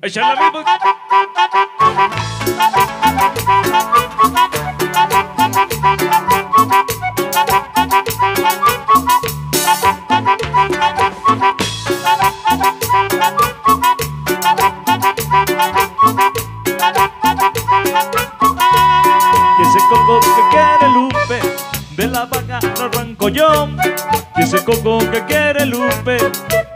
Échale ritmo. Y ese coco que quiere yo. Y ese coco que quiere Lupe,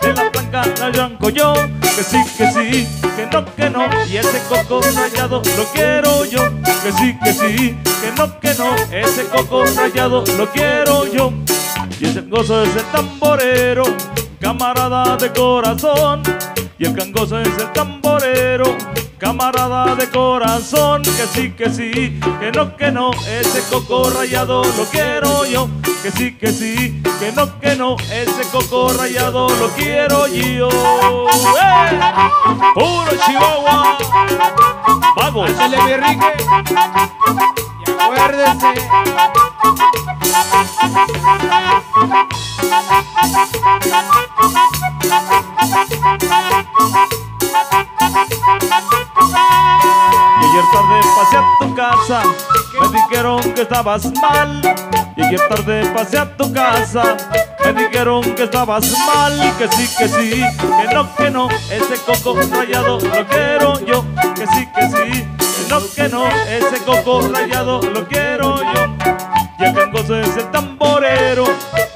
de la blanca lo arranco yo. Que sí, que sí, que no, que no. Y ese coco rayado lo quiero yo. Que sí, que sí, que no, que no. Ese coco rayado lo quiero yo. Y ese gozo es el tamborero, camarada de corazón. Y el cangoso es el tamborero, camarada de corazón. Que sí, que sí, que no, que no. Ese coco rayado lo quiero yo. Que sí, que sí, que no, que no. Ese coco rayado lo quiero yo. ¡Eh! ¡Puro Chihuahua! ¡Vamos! Ándale, mi Enrique. Y acuérdese. Casa, me dijeron que estabas mal. Ayer tarde pasé a tu casa, me dijeron que estabas mal. Que sí, que sí, que no, que no, ese coco rayado lo quiero yo. Que sí, que sí, que no, que no, ese coco rayado lo quiero yo. Y el gangoso es el tamborero,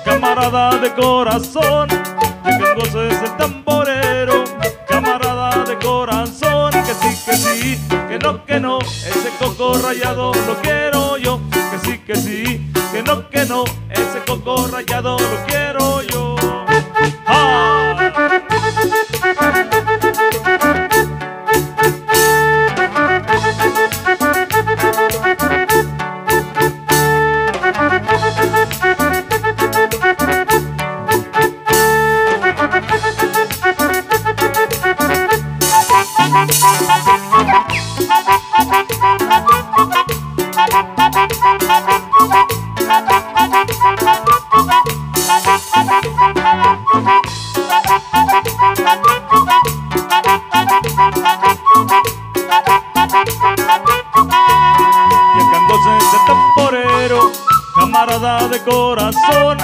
camarada de corazón. Lo quiero yo. Que sí, que sí, que no, que no, ese coco rayado camarada de corazón.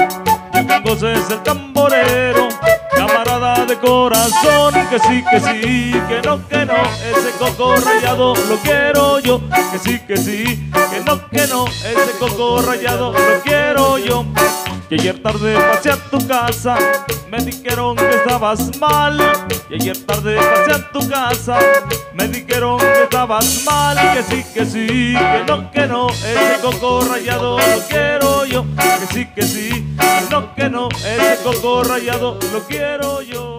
Y el cangoso es el tamborero, camarada de corazón. Que sí, que sí, que no, que no, ese coco rayado lo quiero yo. Que sí, que sí, que no, que no, ese coco rayado lo quiero yo. Y ayer tarde pasé a tu casa, me dijeron que estabas mal. Y ayer tarde pasé a tu casa, me dijeron que estabas mal. Que sí, que sí, que no, que no, ese coco rayado lo quiero yo. Que sí, que sí, que no, que no, ese coco rayado lo quiero yo.